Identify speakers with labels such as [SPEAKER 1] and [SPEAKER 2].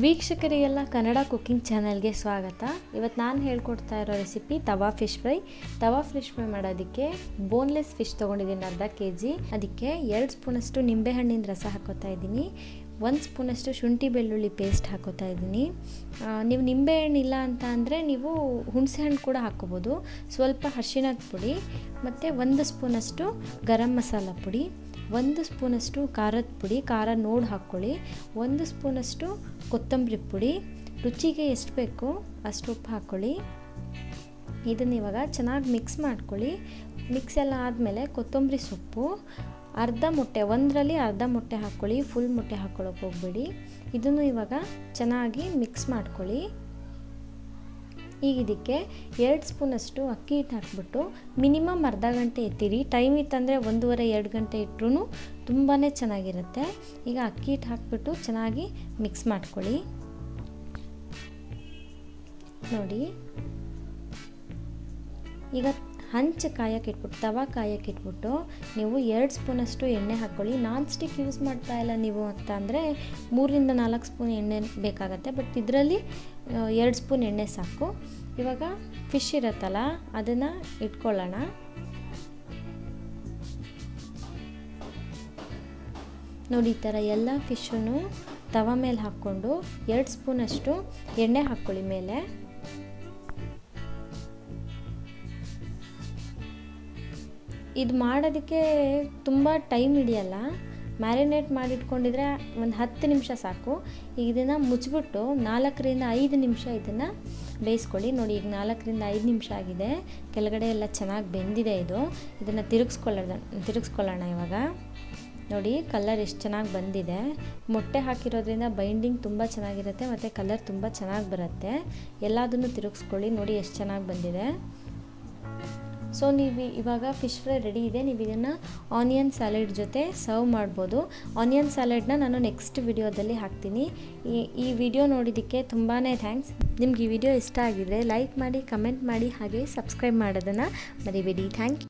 [SPEAKER 1] ವೀಕ್ಷಕರಿಗೆಲ್ಲ Kannada cooking ಚಾನಲ್ಗೆ ಸ್ವಾಗತ. ಇವತ್ತು ನಾನು ಹೇಳ್ಕೊಡ್ತಾ ಇರೋ recipe tawa fish fry. Tawa fish fry ಮಾಡೋದಕ್ಕೆ ಬೋನ್ಲೆಸ್ ಫಿಶ್ ತೊಗೊಂಡಿದ್ದೀನಿ ಅರ್ಧ ಕೆ ಜಿ ಅದಕ್ಕೆ ಎರಡು ಸ್ಪೂನಷ್ಟು ನಿಂಬೆಹಣ್ಣಿನ ರಸ ಹಾಕೋತಾ ಇದ್ದೀನಿ. ಒಂದು ಸ್ಪೂನಷ್ಟು ಶುಂಠಿ ಬೆಳ್ಳುಳ್ಳಿ ಪೇಸ್ಟ್ ಹಾಕೋತಾ ಇದ್ದೀನಿ. ನೀವು ನಿಂಬೆಹಣ್ಣು ಇಲ್ಲ ಅಂತ ಅಂದರೆ ನೀವು ಹುಣಸೆಹಣ್ಣು ಕೂಡ ಹಾಕ್ಕೋಬೋದು. ಸ್ವಲ್ಪ ಅರಿಶಿಣದ ಪುಡಿ, ಮತ್ತು ಒಂದು ಸ್ಪೂನಷ್ಟು ಗರಂ ಮಸಾಲ ಪುಡಿ. ಒಂದು ಸ್ಪೂನಷ್ಟು ಖಾರದ ಪುಡಿ, ಖಾರ ನೋಡಿ ಹಾಕ್ಕೊಳ್ಳಿ. ಒಂದು ಸ್ಪೂನಷ್ಟು ಕೊತ್ತಂಬರಿ ಪುಡಿ. ರುಚಿಗೆ ಎಷ್ಟು ಬೇಕು ಅಷ್ಟು ಉಪ್ಪು ಹಾಕ್ಕೊಳ್ಳಿ. ಇದನ್ನು ಇವಾಗ ಚೆನ್ನಾಗಿ ಮಿಕ್ಸ್ ಮಾಡ್ಕೊಳ್ಳಿ. ಮಿಕ್ಸ್ ಎಲ್ಲ ಆದಮೇಲೆ ಕೊತ್ತಂಬರಿ ಸೊಪ್ಪು. ಅರ್ಧ ಮೊಟ್ಟೆ, ಒಂದರಲ್ಲಿ ಅರ್ಧ ಮೊಟ್ಟೆ ಹಾಕ್ಕೊಳ್ಳಿ. ಫುಲ್ ಮೊಟ್ಟೆ ಹಾಕ್ಕೊಳ್ಳೋಕೆ ಹೋಗ್ಬೇಡಿ. ಇದನ್ನು ಇವಾಗ ಚೆನ್ನಾಗಿ ಮಿಕ್ಸ್ ಮಾಡ್ಕೊಳ್ಳಿ. ಈಗ ಇದಕ್ಕೆ ಎರಡು ಸ್ಪೂನಷ್ಟು ಅಕ್ಕಿ ಹಿಟ್ಟು ಹಾಕ್ಬಿಟ್ಟು ಮಿನಿಮಮ್ ಅರ್ಧ ಗಂಟೆ ಎತ್ತಿರಿ. ಟೈಮ್ ಇತ್ತಂದರೆ ಒಂದೂವರೆ, ಎರಡು ಗಂಟೆ ಇಟ್ಟರು ತುಂಬಾ ಚೆನ್ನಾಗಿರುತ್ತೆ. ಈಗ ಅಕ್ಕಿ ಹಿಟ್ಟು ಹಾಕ್ಬಿಟ್ಟು ಚೆನ್ನಾಗಿ ಮಿಕ್ಸ್ ಮಾಡ್ಕೊಳ್ಳಿ. ನೋಡಿ. ಈಗ ಹಂಚು ಕಾಯಕ್ಕೆ ಇಟ್ಬಿಟ್ಟು, ತವಾ ಕಾಯಕ್ಕೆ ಇಟ್ಬಿಟ್ಟು ನೀವು ಎರಡು ಸ್ಪೂನಷ್ಟು ಎಣ್ಣೆ ಹಾಕ್ಕೊಳ್ಳಿ. ನಾನ್ ಸ್ಟಿಕ್ ಯೂಸ್ ಮಾಡ್ತಾ ಇಲ್ಲ ನೀವು ಅಂತ ಅಂದರೆ ಮೂರರಿಂದ ನಾಲ್ಕು ಸ್ಪೂನ್ ಎಣ್ಣೆ ಬೇಕಾಗತ್ತೆ. ಬಟ್ ಇದರಲ್ಲಿ ಎರಡು ಸ್ಪೂನ್ ಎಣ್ಣೆ ಸಾಕು. ಇವಾಗ ಫಿಶ್ ಇರುತ್ತಲ್ಲ, ಅದನ್ನು ಇಟ್ಕೊಳ್ಳೋಣ. ನೋಡಿ, ಈ ಥರ ಎಲ್ಲ ಫಿಶನ್ನು ತವ ಮೇಲೆ ಹಾಕ್ಕೊಂಡು ಎರಡು ಸ್ಪೂನಷ್ಟು ಎಣ್ಣೆ ಹಾಕ್ಕೊಳ್ಳಿ ಮೇಲೆ. ಇದು ಮಾಡೋದಕ್ಕೆ ತುಂಬ ಟೈಮ್ ಹಿಡಿಯಲ್ಲ. ಮ್ಯಾರಿನೇಟ್ ಮಾಡಿಟ್ಕೊಂಡಿದ್ರೆ ಒಂದು ಹತ್ತು ನಿಮಿಷ ಸಾಕು. ಈಗ ಇದನ್ನು ಮುಚ್ಚಿಬಿಟ್ಟು ನಾಲ್ಕರಿಂದ ಐದು ನಿಮಿಷ ಇದನ್ನು ಬೇಯಿಸ್ಕೊಳ್ಳಿ. ನೋಡಿ, ಈಗ ನಾಲ್ಕರಿಂದ ಐದು ನಿಮಿಷ ಆಗಿದೆ. ಕೆಳಗಡೆ ಎಲ್ಲ ಚೆನ್ನಾಗಿ ಬೆಂದಿದೆ ಇದು. ಇದನ್ನು ತಿರುಗಿಸ್ಕೊಳ್ಳೋಣ ತಿರುಗಿಸ್ಕೊಳ್ಳೋಣ ಇವಾಗ. ನೋಡಿ, ಕಲರ್ ಎಷ್ಟು ಚೆನ್ನಾಗಿ ಬಂದಿದೆ. ಮೊಟ್ಟೆ ಹಾಕಿರೋದ್ರಿಂದ ಬೈಂಡಿಂಗ್ ತುಂಬ ಚೆನ್ನಾಗಿರುತ್ತೆ, ಮತ್ತು ಕಲರ್ ತುಂಬ ಚೆನ್ನಾಗಿ ಬರುತ್ತೆ. ಎಲ್ಲದನ್ನು ತಿರುಗಿಸ್ಕೊಳ್ಳಿ. ನೋಡಿ, ಎಷ್ಟು ಚೆನ್ನಾಗಿ ಬಂದಿದೆ. ಸೊ ನೀವು ಇವಾಗ ಫಿಶ್ ಫ್ರೈ ರೆಡಿ ಇದೆ. ನೀವು ಇದನ್ನು ಆನಿಯನ್ ಸ್ಯಾಲೆಡ್ ಜೊತೆ ಸರ್ವ್ ಮಾಡ್ಬೋದು. ಆನಿಯನ್ ಸ್ಯಾಲೆಡ್ನ ನಾನು ನೆಕ್ಸ್ಟ್ ವಿಡಿಯೋದಲ್ಲಿ ಹಾಕ್ತೀನಿ. ಈ ವಿಡಿಯೋ ನೋಡಿದ್ದಕ್ಕೆ ತುಂಬಾ ಥ್ಯಾಂಕ್ಸ್ ನಿಮ್ಗೆ ಈ ವಿಡಿಯೋ ಇಷ್ಟ ಆಗಿದೆ ಲೈಕ್ ಮಾಡಿ ಕಮೆಂಟ್ ಮಾಡಿ, ಹಾಗೆ ಸಬ್ಸ್ಕ್ರೈಬ್ ಮಾಡೋದನ್ನು ಮರಿಬೇಡಿ. Thank you